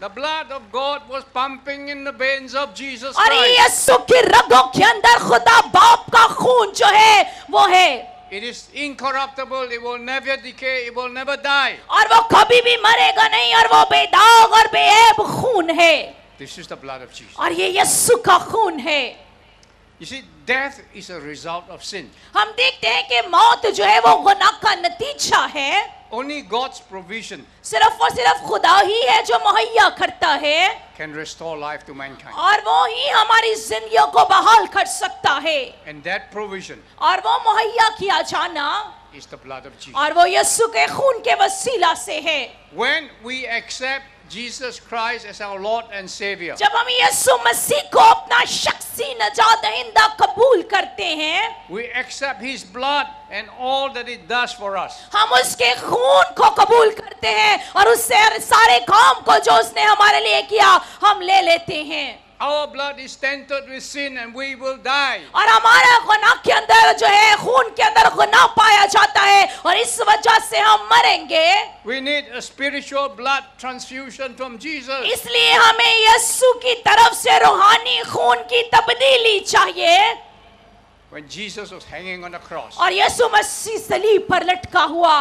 The blood of God was pumping in the veins of Jesus Christ. और यीशु की रगों के अंदर खुदा बाप का खून जो है वो है It is incorruptible, it will never decay, it will never die. और वो कभी भी मरेगा नहीं और वो बेदाग और बेऐब खून है This is the blood of Jesus. और ये यीशु का खून है You see, death is a result of sin. हम देखते हैं कि मौत जो है वो गुनाह का नतीजा है Only God's provision सिर्फ और सिर्फ खुदा ही है जो मुहैया करता है can restore life to mankind. और वो ही हमारी जिंदगियों को बहाल कर सकता है And that provision और वो मुहैया किया जाना is the blood of Jesus. और वो यीशु के खून के वसीला से है When we accept Jesus Christ as our Lord and Savior, जब हम यीशु मसीह को अपना शख्सी नजात दहिंदा कबूल करते हैं we accept His blood and all that it does for us. हम उसके खून को कबूल करते हैं और उससे सारे काम को जो उसने हमारे लिए किया हम ले लेते हैं Our blood is tainted with sin and we will die. और हमारा गुनाह के अंदर जो है खून के अंदर गुनाह पाया जाता है और इस वजह से हम मरेंगे We need a spiritual blood transfusion from Jesus. इसलिए हमें यीशु की तरफ़ से रूहानी खून की तब्दीली चाहिए When Jesus was hanging on the cross, और यीशु मसीह सलीब पर लटका हुआ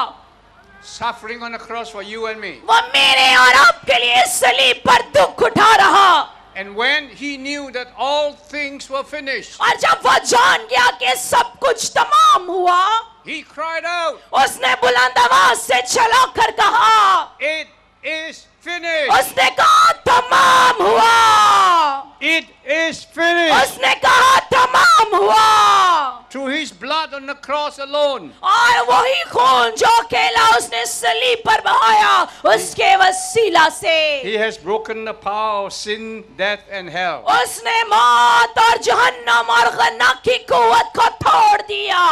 suffering on the cross for you and me. वो मेरे और आपके लिए सलीब पर दुख उठा रहा And when he knew that all things were finished, और जब वो जान गया कि सब कुछ तमाम हुआ he cried out, उसने बुलंद आवाज से चला कर कहा It is finished! उसने कहा तमाम हुआ It is finished! उसने कहा तमाम हुआ Through his blood on the cross alone, और वही खून जो अकेला उसने सलीब पर बहाया उसके वसीला से he has broken the power of sin, death, and hell. उसने मौत और जहन्नम और गन्ना की कुवत को तोड़ दिया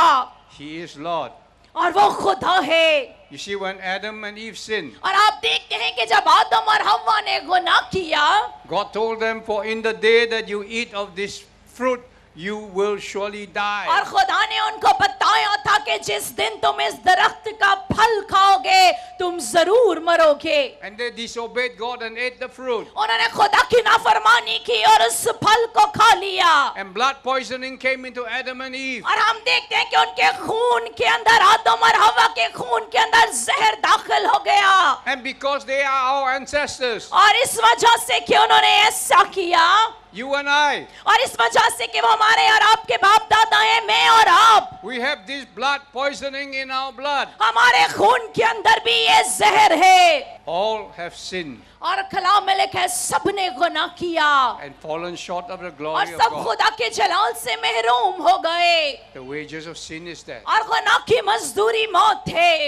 He is Lord. और वो खुदा है You see, when Adam and Eve sinned, और आप देखते हैं कि जब आदम और हव्वा ने गुनाह किया God told them, For in the day that you eat of this fruit, you will surely और die. खुदा ने उनको बताया था कि जिस दिन तुम इस दरख्त का फल खाओगे तुम जरूर मरोगे And they disobeyed God and ate the fruit. उन्होंने खुदा की नाफरमानी की और उस फल को खा लिया And blood poisoning came into Adam and Eve. और हम देखते हैं कि उनके खून के अंदर आदम और हवा के खून के अंदर जहर दाखिल हो गया And because they are our ancestors, और इस वजह से कि उन्होंने ऐसा किया you and I, और इस वजह से कि वो हमारे और आपके बाप दादा हैं मैं और आप we have this blood poisoning in our blood. हमारे खून के अंदर भी ये जहर है All have sinned और कलाम में लिखा है सबने गुनाह किया and fallen short of the और glory of सब God. खुदा के जलाल से महरूम हो गए The wages of sin is death. और गुनाह की मजदूरी मौत है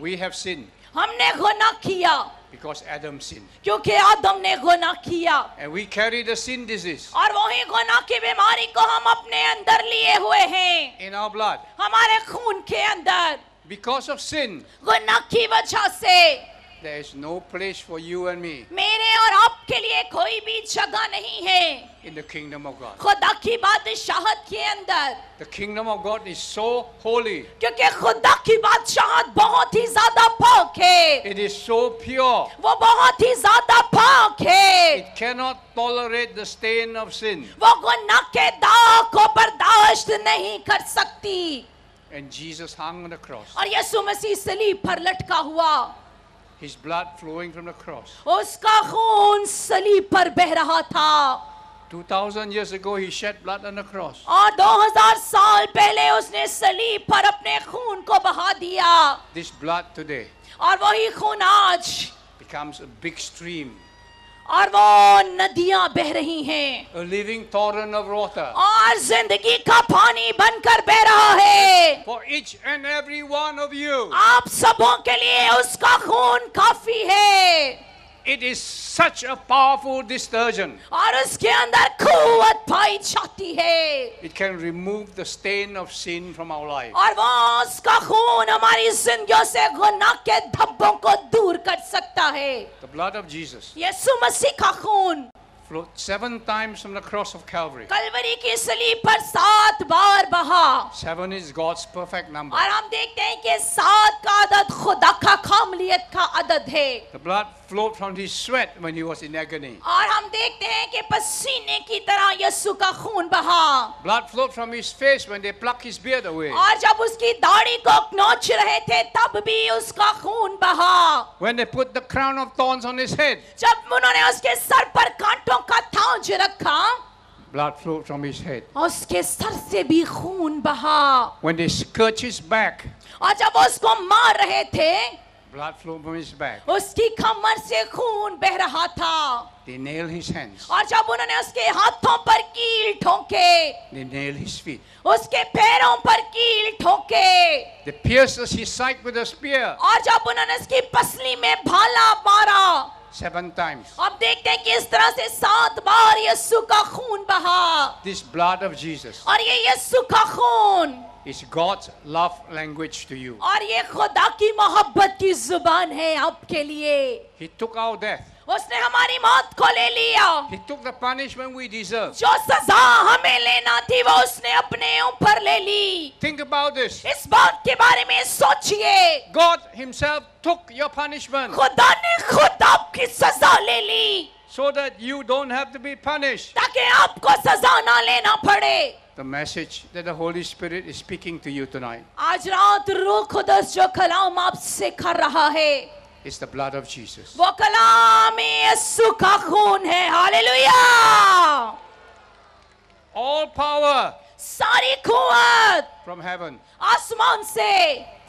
We have sinned हमने गुनाह किया Because Adam sinned. क्योंकि आदम ने गुनाह किया And we carry the sin disease और वही गुनाह की बीमारी को हम अपने अंदर लिए हुए हैं in our blood. हमारे खून के अंदर Because of sin, गुनाह की वजह से there is no place for you and me मेरे और आपके लिए कोई भी जगह नहीं है in the kingdom of God. खुदा की बादशाहत के अंदर The kingdom of God is so holy, क्योंकि खुदा की बादशाहत बहुत ही ज्यादा पाक है it is so pure, वो बहुत ही ज्यादा पाक है it cannot tolerate the stain of sin. वो गुनाह के दाग को बर्दाश्त नहीं कर सकती And Jesus hung on the cross, और यीशु मसीह सलीब पर लटका हुआ his blood flowing from the cross. उसका खून सलीब पर बह रहा था 2000 years ago, he shed blood on the cross. और 2000 साल पहले उसने सलीब पर अपने खून को बहा दिया This blood today और वही खून आज becomes a big stream, और वो नदियाँ बह रही हैं living torrent of water और ज़िंदगी का पानी बनकर बह रहा है for each and every one of you. आप सबों के लिए उसका खून काफ़ी है It is such a powerful detergent. और उसके अंदर कुवत पाई जाती है It can remove the stain of sin from our life. और वो उसका खून हमारी जिंदगियों से गुनाह के धब्बों को दूर कर सकता है The blood of Jesus यीशु मसीह का खून seven times from the cross of Calvary. Kalvari की सलीब पर सात बार बहा Seven is God's perfect number. और हम देखते हैं कि सात का अदद खुदा का कामलियत का अदद है The blood flowed from his sweat when he was in agony. और हम देखते हैं कि पसीने की तरह यीशु का खून बहा Blood flowed from his face when they plucked his beard away. और जब उसकी दाढ़ी को नोच रहे थे तब भी उसका खून बहा When they put the crown of thorns on his head, जब उन्होंने उसके सर पर कांटों का ताज रखा blood flowed from his head. उसके सर से भी खून बहा When they scourged his back, और जब उसको मार रहे थे blood flowed from his back. उसकी कमर से खून बह रहा था They nailed his hands. और जब उन्होंने उसके हाथों पर कील ठोके They nailed his feet. उसके पैरों पर कील ठोके They pierced his side with a spear और जब उन्होंने उसकी पसली में भाला मारा seven times. अब देखते हैं कि इस तरह से सात बार यीशु का खून बहा This blood of Jesus और ये यीशु का खून is God's love language to you. और ये खुदा की मोहब्बत की जुबान है आपके लिए He took our death. उसने हमारी मौत को ले लिया He took the punishment we deserve. जो सजा हमें लेना थी वो उसने अपने ऊपर ले ली Think about this. इस बात के बारे में सोचिए God Himself took your punishment खुदा ने खुद आपकी सजा ले ली so that you don't have to be punished. ताकि आपको सजा ना लेना पड़े The message that the Holy Spirit is speaking to you tonight आज रात रूह खुदस जो कलाम आपसे कर रहा है is the blood of Jesus. वो कलाम यीशु का खून है हालेलुया All power सारी कुवत from heaven आसमान से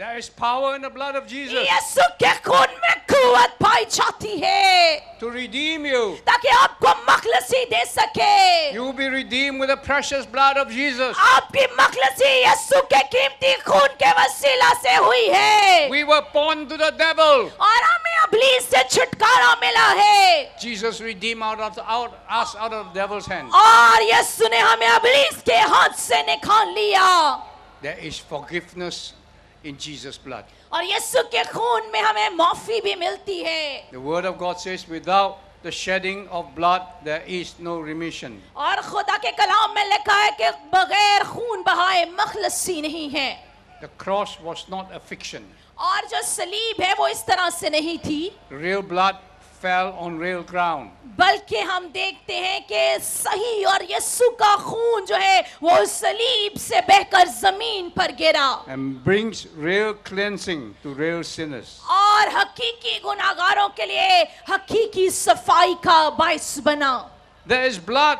There is power in the blood of Jesus यीशु के खून में कुवत पाई जाती है to redeem you. ताकि आपको मखलसी दे सके You will be redeemed with the precious blood of Jesus. आपकी मखलसी यीशु के कीमती खून के वसीला से हुई है We were born to the devil. और हमें अबलीस से छुटकारा मिला है Jesus redeemed out of out, us out of the devil's hand. और यीशु ने हमें अबलीस के हाथ से निकाल लिया There is forgiveness in Jesus' blood. और यीशु के खून में हमें माफी भी मिलती है The word of God says, without the shedding of blood, there is no remission. और खुदा के कलाम में लिखा है कि बगैर खून बहाए मखलसी नहीं है The cross was not a fiction. और जो सलीब है वो इस तरह से नहीं थी Real blood fell on real ground. बल्कि हम देखते हैं कि सही और यीशु का खून जो है वो सलीब से बहकर ज़मीन पर गिरा and brings real cleansing to real sinners. और हकीकी गुनाहगारों के लिए हकीकी सफ़ाई का बायस बना There is blood,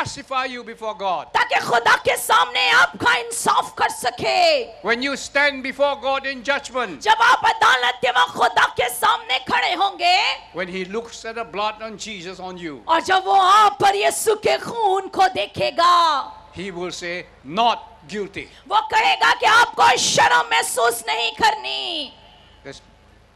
justify you before God. ताकि खुदा के सामने आपका इंसाफ कर सके When you stand before God in judgment, जब आप अदालत में खुदा के सामने खड़े होंगे when he looks at the blood on Jesus on you, और जब वो आप पर यीशु के खून को देखेगा he will say, Not guilty. वो कहेगा कि आपको शर्म महसूस नहीं करनी There's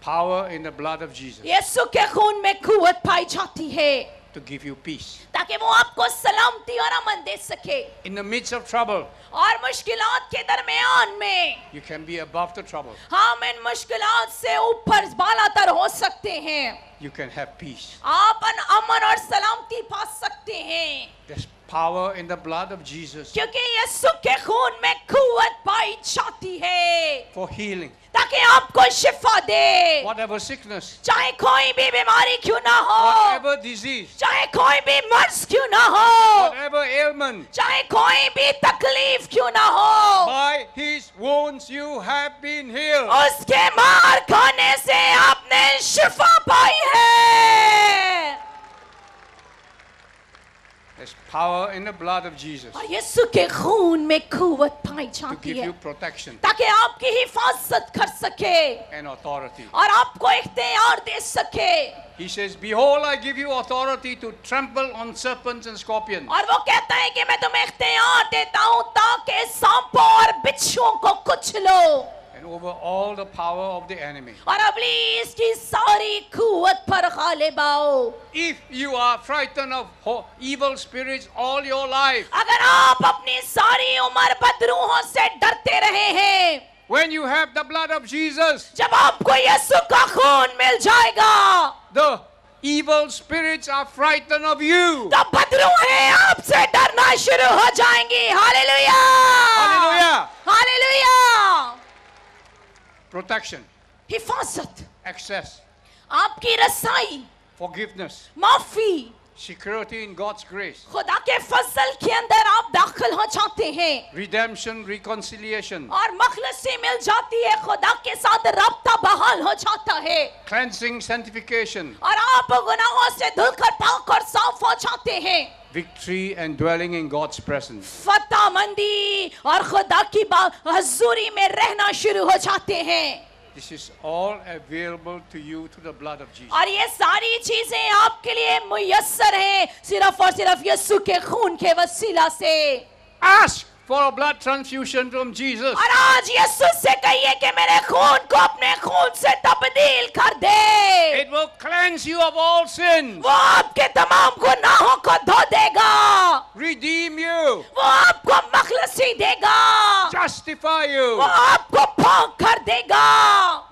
power in the blood of Jesus यीशु के खून में कुवत पाई जाती है to give you peace. ताकि वो आपको सलामती और अमन दे सके In the midst of trouble, और मुश्किलात के दरमियान में you can be above the trouble. हम इन मुश्किलात से ऊपर बालातर हो सकते हैं You can have peace. आप अन अमन और सलामती पा सकते हैं There's power in the blood of Jesus क्योंकि यीशु के खून में कुवत पाई जाती है for healing. ताकि आपको शिफा दे Whatever sickness, चाहे कोई भी बीमारी क्यों ना हो whatever disease, चाहे कोई भी मर्ज क्यों ना हो whatever ailment, चाहे कोई भी तकलीफ़ क्यों ना हो by his wounds you have been healed. उसके मार खाने से आपने शिफा पाई है There's power in the blood of Jesus और यीशु के खून में कुवत पाई to जाती give है you protection ताकि आपकी हिफाजत कर सके and authority. और आपको इख्तियार दे सके He says, Behold, I give you authority to trample on serpents and scorpions. और वो कहता है कि मैं तुम्हें इख्तियार देता हूँ ताकि सांपों और बिच्छुओं को कुछ लो and over all the power of the enemy. और अबलीस की सारी कुवत पर गालिब आओ If you are frightened of ho- evil spirits all your life, अगर आप अपनी सारी उम्र बदरूहों से डरते रहे हैं when you have the blood of Jesus, जब आपको यीशु का खून मिल जाएगा the evil spirits are frightened of you. तो बदरूहें आपसे डरना शुरू हो जाएंगी हालेलुया Hallelujah. हालेलुया Protection, हिफाजत access, आपकी रसाई forgiveness, माफी security in God's grace, खुदा के फजल के अंदर आप दाखिल हो जाते हैं redemption, reconciliation, और मखलसी मिल जाती है खुदा के साथ रब्ता बहाल हो जाता है cleansing, sanctification, और आप गुनाहों से धुलकर पाक और साफ हो जाते हैं victory, and dwelling in God's presence. फतह मंदी और खुदा की बा- हजूरी में रहना शुरू हो जाते हैं This is all available to you through the blood of Jesus. और ये सारी चीजें आपके लिए मुयस्सर हैं सिर्फ और सिर्फ यीशु के खून के वसीला से Ask for a blood transfusion from Jesus. और आज यीशु से कहिए कि मेरे खून को अपने खून से तब्दील कर दे It will cleanse you of all sin, वो आपके तमाम गुनाहों को धो देगा redeem you, वो आपको मखलसी देगा justify you, वो आपको पाक कर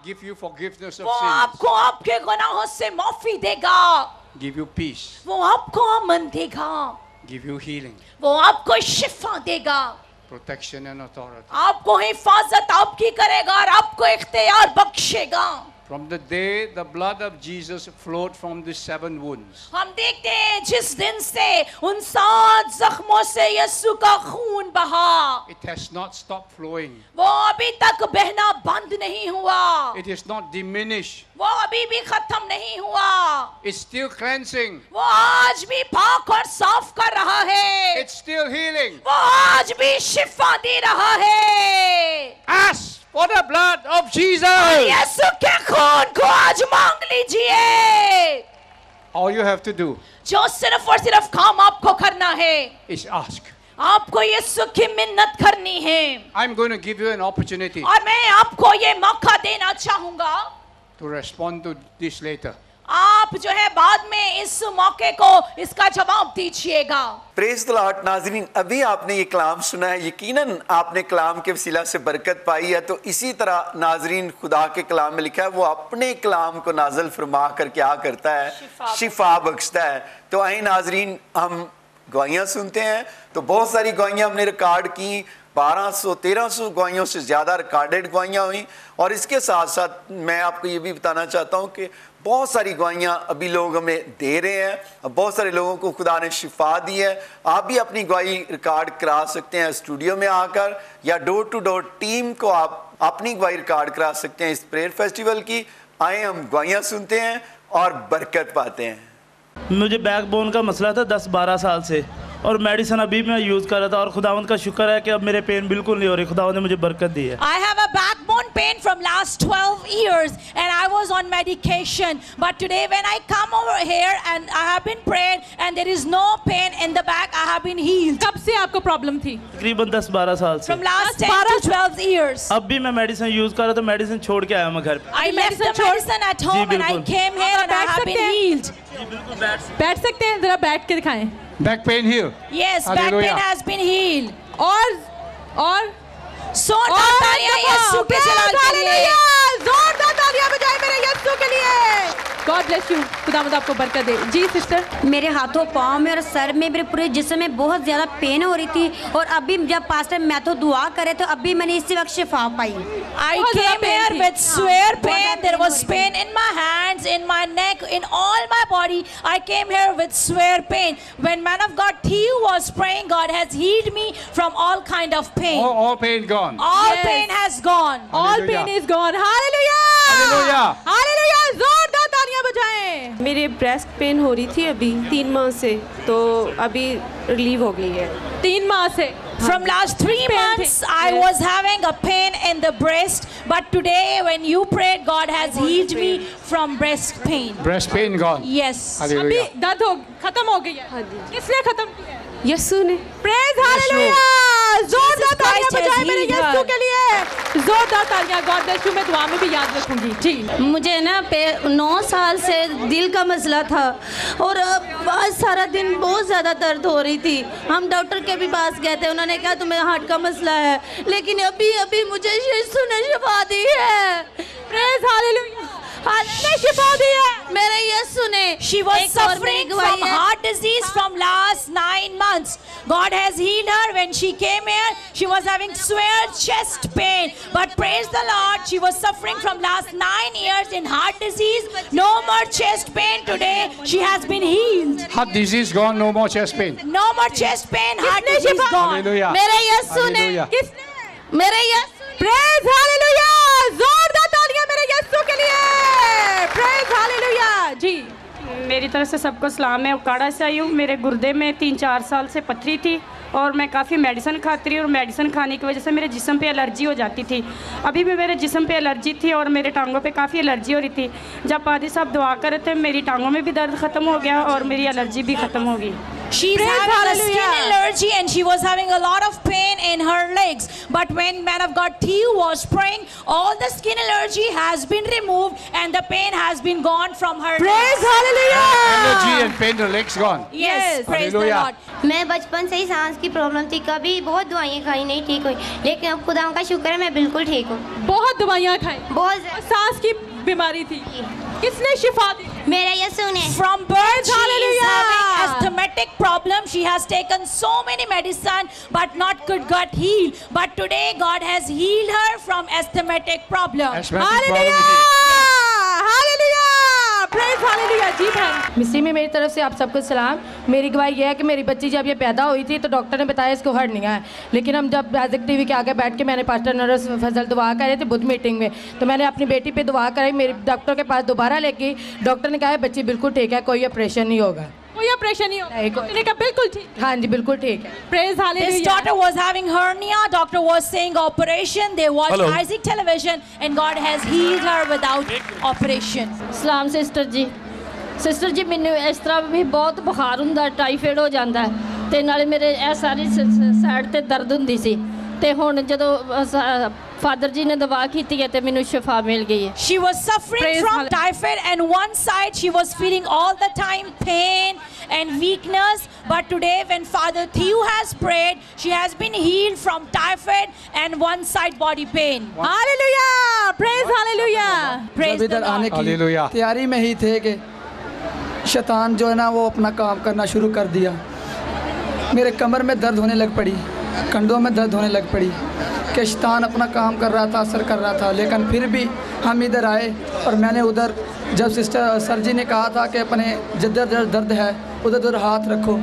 देगा give you forgiveness of वो sins, आपको आपके गुनाहों से माफी देगा give you peace, वो आपको अमन देगा give you healing, वो आपको शिफा देगा protection, and authority. आपको हिफाजत आपकी करेगा और आपको इख्तियार बख्शेगा From the day the blood of Jesus flowed from the seven wounds, हम देखते हैं जिस दिन से उन सात जख्मों से यीशु का खून बहा it has not stopped flowing. वो अभी तक बहना बंद नहीं हुआ It is not diminished. वो अभी भी खत्म नहीं हुआ It's still cleansing. वो आज भी पाक और साफ कर रहा है It's still healing. वो आज भी शिफा दे रहा है Ask for the blood of Jesus. यीशु के खून को आज मांग लीजिए All you have to do जो सिर्फ और सिर्फ काम आपको करना है is ask. आपको यीशु की मिन्नत करनी है I'm going to give you an opportunity और मैं आपको ये मौका देना चाहूंगा to respond to this later. आप जो है बाद में इस मौके को इसका जवाब दीजिएगा। नाजरीन अभी आपने ये कलाम सुना है यकीनन आपने कलाम के वसीला से बरकत पाई है तो इसी तरह नाजरीन खुदा के कलाम में लिखा है वो अपने कलाम को नाजल फरमा कर क्या करता है शिफा शिफा बख्शता है। तो आए नाजरीन हम गवाहियाँ सुनते हैं तो बहुत सारी गवाहियाँ हमने रिकॉर्ड की 1200 1300 गवाहियों से ज़्यादा रिकॉर्डेड गवाहियाँ हुई। और इसके साथ साथ मैं आपको ये भी बताना चाहता हूँ कि बहुत सारी गवाहियाँ अभी लोग हमें दे रहे हैं। बहुत सारे लोगों को खुदा ने शिफा दी है। आप भी अपनी गवाही रिकॉर्ड करा सकते हैं स्टूडियो में आकर, या डोर टू डोर टीम को आप अपनी गवाही रिकॉर्ड करा सकते हैं इस प्रेयर फेस्टिवल की। आए, हम गवाहियाँ सुनते हैं और बरकत पाते हैं। मुझे बैकबोन का मसला था 10-12 साल से। और मेडिसिन अभी मैं यूज़ कर रहा था और खुदावंत का शुक्र है कि अब मेरे पेन बिल्कुल नहीं हो रही खुदावंत ने मुझे बरकत दी है I have a backbone pain from last 12 years and I was on medication. But today when I come over here and I have been praying and there is no pain in the back, I have been healed. कब से आपको problem थी तकरीबन 10-12 साल से From last 10 to 12 years. अब भी मैं मेडिसिन यूज़ कर रहा था मेडिसिन छोड़ के आया मैं घर पे I left the medicine medicine at home and I बिल्कुल। came here and I बैठ have सकते been हैं? healed. जी बिल्कुल बैठ बैठ सकते हैं जरा बैठ के दिखाएँ Back pain here. Yes, back pain has been healed. और और जोरदार और तालियाँ यीशु के जलाल के लिए! जोरदार तालियाँ बजाएँ मेरे यीशु के लिए गॉड ब्लेस यू खुदावंद आपको बरकत दे जी सिस्टर मेरे हाथों पाँव में और सर में मेरे पूरे जिस्म में बहुत ज़्यादा पेन हो रही थी और अभी जब पास्टर मैं तो दुआ करे तो अभी मैंने इसी वक्त शिफा पाई I बहुत ज़्यादा came pain here थी। with swear बहुत pain. ज़्यादा There pain was हो रही pain in my hands, in my neck, in all my body. I came here with swear pain. When man of God Theo was praying, God has healed me from all kind of pain. All, all pain gone. All Yes. pain has gone. All. Pen is gone hallelujah Hallelujah. Hallelujah जोरदार तालियाँ बजाएँ मेरे breast pain हो रही थी अभी तीन माह से तो अभी रिलीव हो गई है तीन माह से From last three months. I was having a pain in the breast, but today, when you prayed, God has healed me from breast pain. Breast pain gone. Yes. अभी दर्द हो खत्म हो गई है हाँ किसने खत्म किया है यस्सु ने प्रेज हालेलुया जोरदार तालियाँ बजाएँ मेरे यीशु के लिए। जोरदार तालियाँ गॉड ब्लेस यू मैं दुआ में भी याद रखूँगी। जी मुझे ना पे नौ साल से दिल का मसला था और आज सारा दिन बहुत ज़्यादा दर्द हो रही थी। हम डॉक्टर के भी पास गए थे उन्होंने कहा तुम्हें हार्ट का मसला है। लेकिन अभी अभी मुझे यीशु ने शिफा दी है। प्रेज हालेलुया ने शिफा दी है। मेरे यीशु ने She was एक और मेरी suffering गवाही from है। heart disease from last nine months. God has healed her. When she came here, she was having severe chest pain. But praise the Lord, she was suffering from last nine years in heart disease. No more chest pain today. She has been healed. Heart disease gone, no more chest pain. No more chest pain. Heart किसने disease शिफा- gone. Hallelujah. मेरे यीशु ने Hallelujah. किसने मेरे यीशु praise hallelujah जोरदार तालियां मेरे यीशु के लिए प्रेज हालेलुया जी मेरी तरफ़ से सबको सलाम मैं उकाड़ा से आई हूँ। मेरे गुर्दे में तीन चार साल से पथरी थी और मैं काफ़ी मेडिसिन खाती रही और मेडिसिन खाने की वजह से मेरे जिस्म पे एलर्जी हो जाती थी। अभी भी मेरे जिस्म पे एलर्जी थी और मेरे टांगों पे काफ़ी एलर्जी हो रही थी। जब पादी साहब दुआ कर रहे थे मेरी टांगों में भी दर्द ख़त्म हो गया और मेरी एलर्जी भी ख़त्म हो गई Praise hallelujah. allergy in her legs. But when man of God Theo was praying, all the skin allergy has been removed and the pain has been gone from her praise legs. Hallelujah Energy and pain, the legs gone. Yes, yes. praise hallelujah. the Lord. मैं बचपन से ही सांस की problem थी कभी बहुत दवाइयाँ खाई नहीं ठीक हुई लेकिन अब खुदा का शुक्र है मैं बिल्कुल ठीक हूँ बहुत दवाइयाँ खाई बहुत सांस की बीमारी थी किसने शिफा दी मेरे यीशु ने From birth, she is Hallelujah. having asthmatic problem. She has taken so many medicine, but not could got healed. But today, God has healed her from asthmatic problem. Asthmatic hallelujah problem. Hallelujah बहन मिस्सी में मेरी तरफ़ से आप सबको सलाम। मेरी गवाही यह है कि मेरी बच्ची जब ये पैदा हुई थी तो डॉक्टर ने बताया इसको हर्निया है लेकिन हम जब राजक टीवी के आगे बैठ के मैंने पास्टर नरस फजल दुआ कर थे बुद्ध मीटिंग में तो मैंने अपनी बेटी पे दुआ कराई। मेरी डॉक्टर के पास दोबारा लेके डॉक्टर ने कहा बच्ची बिल्कुल ठीक है, कोई ऑपरेशन नहीं होगा। कोई ऑपरेशन नहीं नहीं, हो कोई- मैंने कहा बिल्कुल ठीक हाँ जी बिल्कुल ठीक है praise This hallelujah daughter was having hernia. Doctor was saying operation. They watched Hello. Isaac television, and God has healed her without operation. ਸਲਾਮ ਸਿਸਟਰ ਜੀ ਸਿਸਟਰ ਜੀ ਮੈਨੂੰ ਇਸ ਤਰ੍ਹਾਂ ਵੀ ਬਹੁਤ ਬੁਖਾਰ ਹੁੰਦਾ ਟਾਈਫਾਇਡ ਹੋ ਜਾਂਦਾ ਹੈ ਤੇ ਨਾਲੇ ਮੇਰੇ ਇਹ ਸਾਰੀ ਸਾਈਡ ਤੇ ਦਰਦ ਹੁੰਦੀ ਸੀ ਤੇ ਹੁਣ ਜਦੋਂ ਫਾਦਰ ਜੀ ਨੇ ਦਵਾ ਕੀਤੀ ਹੈ ਤੇ ਮੈਨੂੰ ਸ਼ਿਫਾ ਮਿਲ ਗਈ ਹੈ She was suffering Praise from Hallelujah. typhoid, and one side she was feeling all the time pain and weakness. But today, when Father Theo has prayed, she has been healed from typhoid and one side body pain. Hallelujah praise hallelujah Praise जब the इधर आने Lord. की Hallelujah. तैयारी में ही थे कि शैतान जो है ना वो अपना काम करना शुरू कर दिया मेरे कमर में दर्द होने लग पड़ी कंधों में दर्द होने लग पड़ी कि शैतान अपना काम कर रहा था असर कर रहा था लेकिन फिर भी हम इधर आए और मैंने उधर जब सिस्टर सर जी ने कहा था कि अपने जिधर जिधर दर्द है उधर उधर हाथ रखो।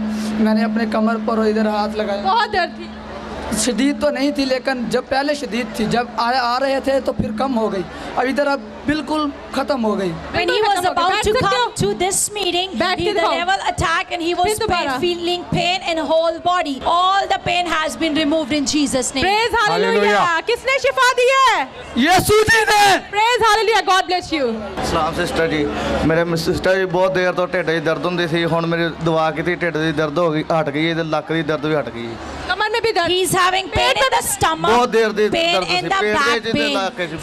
मैंने अपने कमर पर और इधर हाथ लगाया। बहुत दर्द थी। शदीद तो नहीं थी लेकिन जब पहले शदीद थी जब आ, आ रहे थे तो फिर कम हो गई। अब इधर अब बिल्कुल ख़त्म हो गई When he बिल्कुल was खत्म हो गया। about बैठ to सकते come हो? to this meeting, बैठ he, के the दिखाओ। devil attacked and he was फिर दोबारा। pain, feeling pain in whole body. All the pain has been removed in Jesus' name. Praise hallelujah Hallelujah. किसने शिफा दी है यीशु जी ने praise hallelujah God bless you ਸਲਾਮ sister ji ਮੇਰੇ sister ਜੀ ਬਹੁਤ ਦੇਰ ਤੋਂ ਢਿੱਡ 'ਚ ਦਰਦ ਹੁੰਦੀ ਸੀ ਹੁਣ ਮੇਰੀ ਦਵਾ ਕੀਤੀ ਢਿੱਡ ਦੀ ਦਰਦ ਹੋ ਗਈ ਹਟ ਗਈ ਤੇ ਲੱਕ ਦੀ ਦਰਦ ਵੀ ਹਟ ਗਈ कमर में भी दर्द He's having pain in the stomach, बहुत देर दी pain दर्द in थी, the पेट back में जितने pain इलाके से,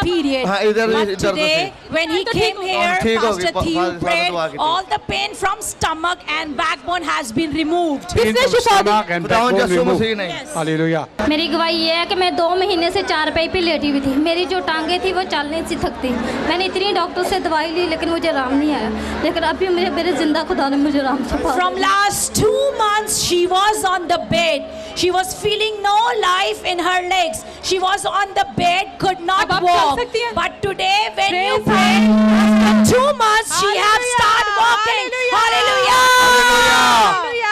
बहुत from a there the long दर्द। time यहाँ पे of आप- period. हाँ, इधर भी But दर्द today, थी। when he तो came ठीक- here, ठीक हो गई, Pastor पा- Theo फादर prayed, दुआ की थी। all the pain from stomach and backbone has been removed. Pain किसने from Shifa the? stomach and खुदावन backbone यीशु removed. मसीह ने Yes. Hallelujah. मेरी गवाही ये है कि मैं दो महीने से चार पे पे लेटी हुई थी मेरी जो टांगे थी वो चल नहीं सी थकती मैंने इतनी डॉक्टर से दवाई ली लेकिन मुझे आराम नहीं आया लेकिन अभी मुझे मेरे जिंदा खुदा ने मुझे आराम से From last two months, she was on the bed. She was feeling no life in her legs. She was on the bed, could not अब आप चल walk. But today, when you pray, after two months, she has Hallelujah! started walking. Hallelujah! Hallelujah!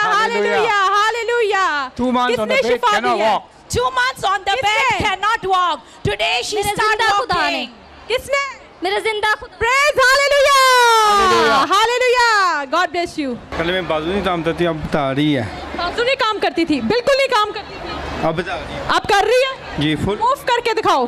Hallelujah hallelujah hallelujah Two months on the bed, cannot walk. Two months on the bed, cannot walk. Today, she started walking. किसने मेरा ज़िंदा खुदा praise hallelujah hallelujah God bless you पहले मैं बाजू नहीं काम करती अब बता रही है बाजू नहीं काम करती थी बिल्कुल नहीं काम करती थी अब बता रही है अब कर रही है जी फुल मूव करके दिखाओ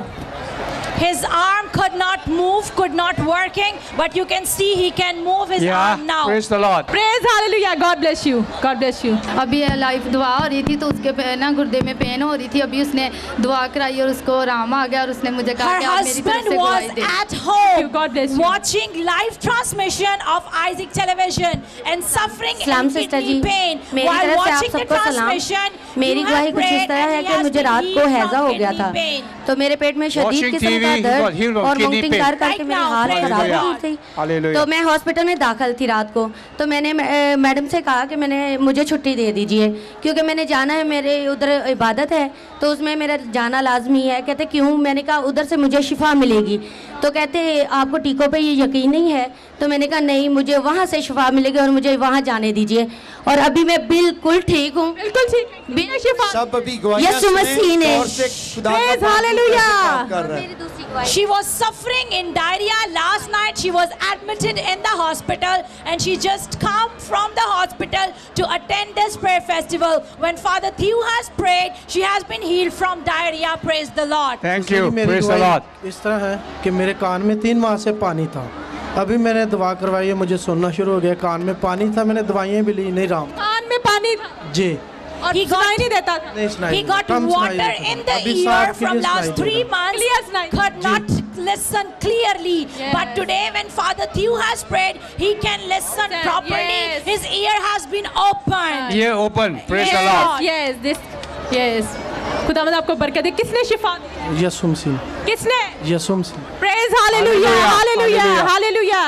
His arm could not move, could not working, but you can see he can move his arm now. the Lord. Praise hallelujah God bless you God bless you अभी लाइफ दुआ हो रही थी तो उसके पे- ना गुर्दे में पेन हो रही थी अभी उसने दुआ कराई और उसको आराम आ गया और उसने मुझे कहा Her कि आप मेरी तरफ husband से was गवाही दें at home God bless you. watching live transmission of Isaac television and suffering सलाम and sister kidney ji pain मेरी while तरफ से आप watching the सबको सलाम transmission. मेरी you गवाही have कुछ इस prayed तरह and है he कि has मुझे been रात को healed हैजा from हो गया kidney था pain. तो मेरे पेट में शदीद Watching किस्म TV, का he got healed दर्द और kidney कर करके मेरी हालत खराब हो गई थी। तो मैं हॉस्पिटल में दाखिल थी रात को। तो मैंने मैडम से कहा कि मैंने मुझे छुट्टी दे दीजिए। क्योंकि मैंने जाना है मेरे उधर इबादत है। तो उसमें मेरा जाना लाजमी है। कहते क्यों? मैंने कहा उधर से मुझे शिफा मिलेगी। तो कहते आपको टीकों पे ये यकीन नहीं है तो मैंने कहा नहीं मुझे वहाँ से शिफा मिलेगी और मुझे वहाँ जाने दीजिए और अभी मैं बिल्कुल ठीक हूँ बिल्कुल ठीक बिना शिफा सब अभी गवाहियां यीशु मसीह ने और से खुदा का Praise पाक hallelujah. काम कर रहा है She was suffering in diarrhea last night. She was admitted in the hospital and she just come from the hospital to attend this prayer festival. When Father Theo has prayed, she has been healed from diarrhea. Praise the Lord. Thank ji, you मेरी praise the गवाही Lord इस तरह है कि मेरे कान में तीन माह से पानी था अभी मैंने दवा करवाई है मुझे सुनना शुरू हो गया कान में पानी था मैंने दवाइयाँ भी ली नहीं राम कान में पानी था जी और He got- नहीं देता था नहीं सुनाई He got water in the ear from last three months. Could not listen clearly. Yes. But today, when Father Theo has prayed, he can listen Yes. properly. yes. His ear has been opened. ये open praise the Yes. Lord yes this yes खुदावंद आपको बरकत दे। किसने शिफा दी? यीशु मसीह। किसने? Yeshu Masih. Praise hallelujah hallelujah hallelujah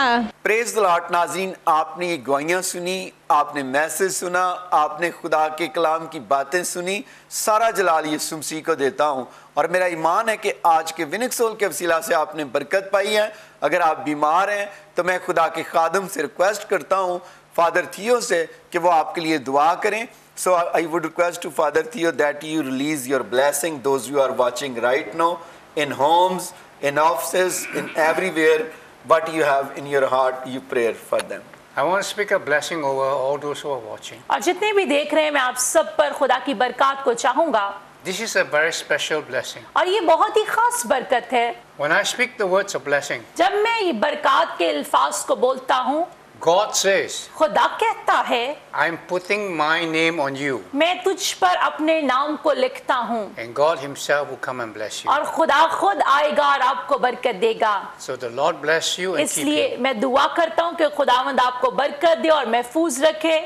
praise the Lord नाजीन आपने ये गवाहियाँ सुनी आपने मैसेज सुना आपने खुदा के कलाम की बातें सुनी सारा जलाल यीशु मसीह को देता हूँ। और मेरा ईमान है कि आज के विनिक सोल के वसीला से आपने बरकत पाई है। अगर आप बीमार हैं तो मैं खुदा के खादम से रिक्वेस्ट करता हूँ फादर थियो से कि वो आपके लिए दुआ करें। So I would request to Father Theo that you release your blessing those you are watching right now in homes, in offices, in everywhere, what you have in your heart, you pray for them. I want to speak a blessing over all those who are watching. और जितने भी देख रहे हैं मैं आप सब पर खुदा की बरकत को चाहूंगा This is a very special blessing. और ये बहुत ही खास बरकत है When I speak the words of blessing, जब मैं ये बरकत के अल्फाज को बोलता हूँ God says, खुदा कहता है I'm putting my name on you, मैं तुझ पर अपने नाम को लिखता हूँ and God Himself will come and bless you. और खुदा खुद आएगा और आपको बरकत देगा So the Lord bless you and keep इसलिए you. मैं दुआ करता हूँ कि खुदावंद आपको बरकत दे और महफूज रखे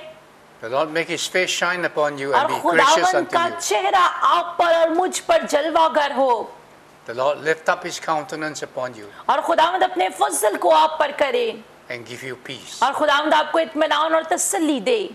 The Lord make His face shine upon you and और be gracious खुदावंद unto का you. चेहरा आप पर और मुझ पर जलवागर हो The Lord lift up His countenance upon you और खुदावंद अपने फजल को आप पर करे and give you peace. और खुदावंद आपको इत्मीनान और तसल्ली दे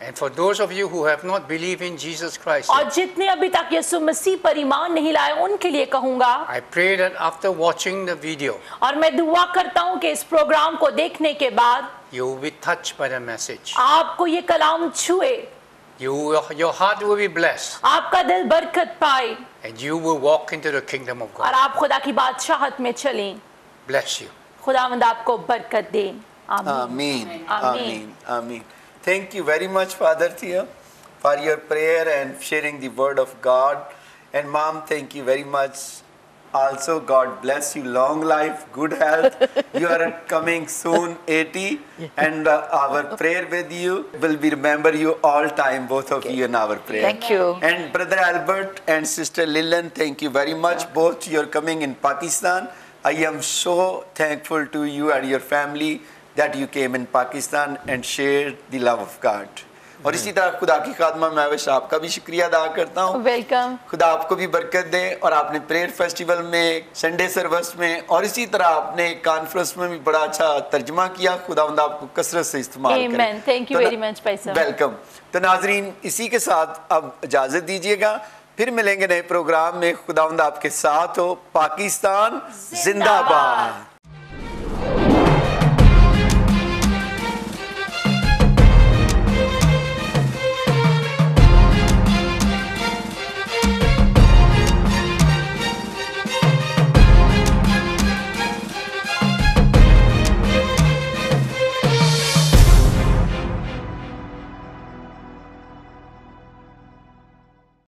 And for those of you who have not believed in Jesus Christ, और जितने अभी तक यीशु मसीह पर ईमान नहीं लाए उनके लिए कहूंगा I pray that after watching the video, और मैं दुआ करता हूं कि इस प्रोग्राम को देखने के बाद you will be touched by the message. आपको ये कलाम छुए You, your heart will be blessed, आपका दिल बरकत पाए and you will walk into the kingdom of और God. आप खुदा की बादशाहत में चलें Bless you. खुदावंद आपको बरकत दे आमीन Amen. Amen. Amen. Amen. Thank you very much, Father Theo, for your prayer and sharing the word of God. And Mom, thank you very much. Also, God bless you, long life, good health. you are coming soon, 80, and uh, our prayer with you will be remember you all time, both of you in our prayer. Thank you. And Brother Albert and Sister Lillian, thank you very much. Both you're coming in Pakistan. I am so thankful to you and your family that you came in Pakistan and shared the love of God. और इसी तरह खुदा की खादमा मैं आपका भी शुक्रिया अदा करता हूँ। वेलकम खुदा आपको भी बरकत दे और आपने प्रेयर फेस्टिवल में संडे सर्विस में और इसी तरह आपने कॉन्फ्रेंस में भी बड़ा अच्छा तर्जमा किया। खुदा आपको कसरत से इस्तेमाल thank you very much welcome तो नाजरीन इसी के साथ अब इजाज़त दीजिएगा। फिर मिलेंगे नए प्रोग्राम में। खुदावंद आपके साथ हो। पाकिस्तान जिंदाबाद।